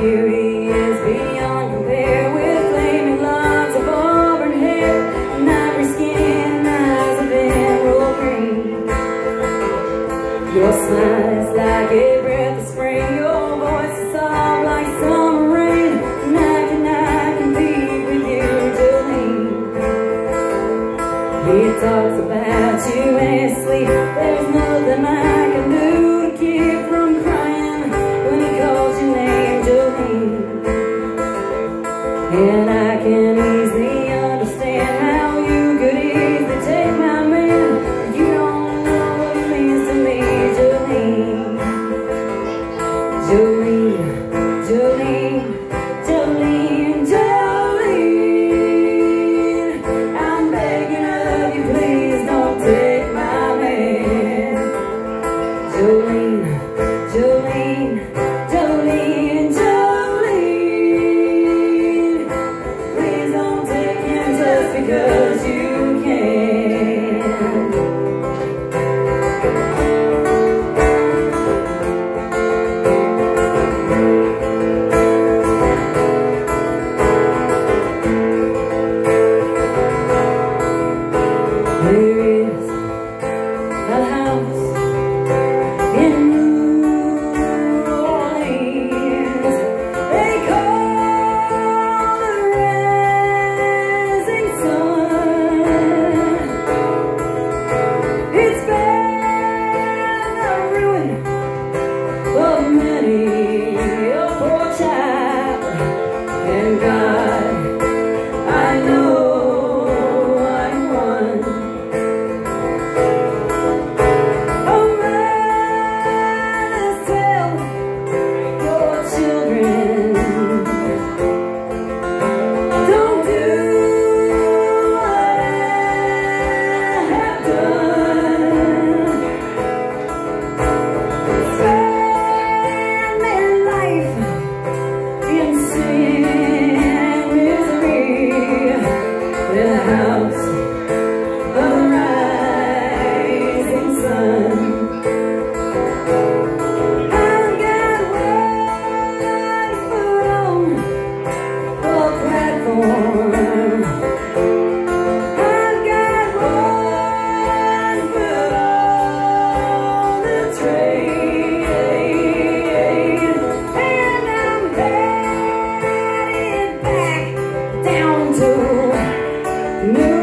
beauty is beyond compare with flaming locks of auburn hair ivory skin emerald green. Your smile is like a breath of spring. Your voice is soft like summer rain. And I be you, Jolene. He talks about you and sleep. There's nothing I can. do. do. New